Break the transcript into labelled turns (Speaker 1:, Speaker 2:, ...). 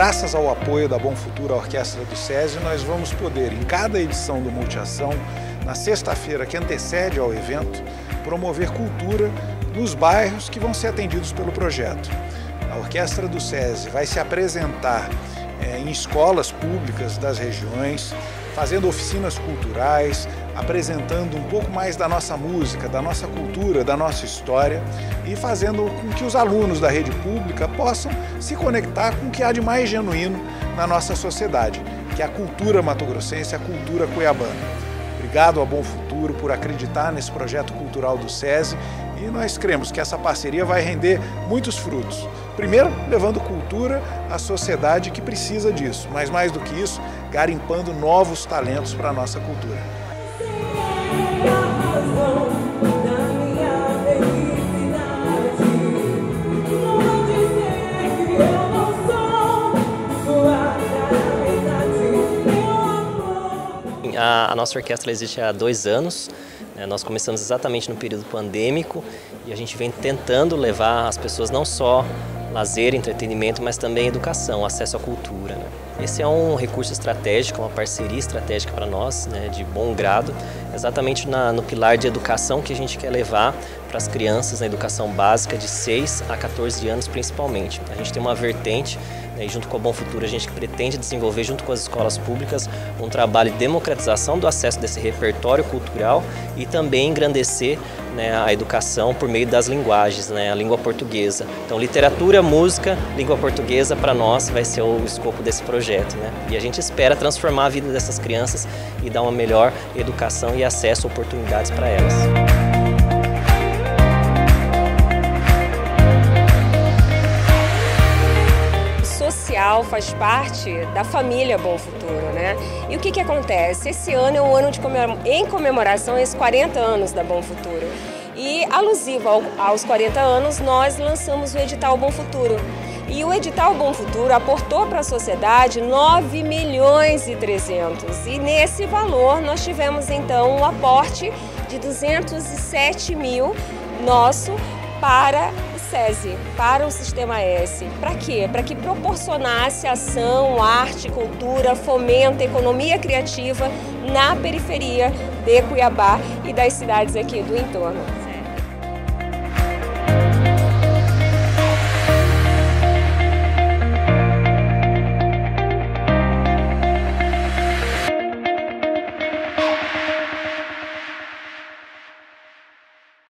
Speaker 1: graças ao apoio da Bom Futuro, a Orquestra do SESI, nós vamos poder, em cada edição do Multiação, na sexta-feira que antecede ao evento, promover cultura nos bairros que vão ser atendidos pelo projeto. A Orquestra do SESI vai se apresentar é, em escolas públicas das regiões, fazendo oficinas culturais, apresentando um pouco mais da nossa música, da nossa cultura, da nossa história e fazendo com que os alunos da rede pública possam se conectar com o que há de mais genuíno na nossa sociedade, que é a cultura matogrossense, a cultura cuiabana. Obrigado a Bom Futuro por acreditar nesse projeto cultural do SESI e nós cremos que essa parceria vai render muitos frutos. Primeiro, levando cultura à sociedade que precisa disso, mas mais do que isso, garimpando novos talentos para a nossa cultura.
Speaker 2: A, nossa orquestra existe há dois anos. Né? Nós começamos exatamente no período pandêmico e a gente vem tentando levar as pessoas não só lazer, entretenimento, mas também educação, acesso à cultura. Né? Esse é um recurso estratégico, uma parceria estratégica para nós, né, de bom grado, exatamente na, no pilar de educação que a gente quer levar para as crianças na educação básica de 6 a 14 anos principalmente. A gente tem uma vertente né, e junto com o Bom Futuro a gente pretende desenvolver junto com as escolas públicas um trabalho de democratização do acesso desse repertório cultural e também engrandecer né, a educação por meio das linguagens, né, a língua portuguesa. Então literatura, música, língua portuguesa para nós vai ser o escopo desse projeto. Né? E a gente espera transformar a vida dessas crianças e dar uma melhor educação e acesso a oportunidades para elas.
Speaker 3: Faz parte da família Bom Futuro, né? E o que, que acontece? Esse ano é um ano de comemora em comemoração aos 40 anos da Bom Futuro. E alusivo ao, aos 40 anos, nós lançamos o edital Bom Futuro. E o edital Bom Futuro aportou para a sociedade 9 milhões e 300. E nesse valor nós tivemos então um aporte de 207 mil nosso para SESI, para o Sistema S. Para quê? Para que proporcionasse ação, arte, cultura, fomento, economia criativa na periferia de Cuiabá e das cidades aqui do entorno.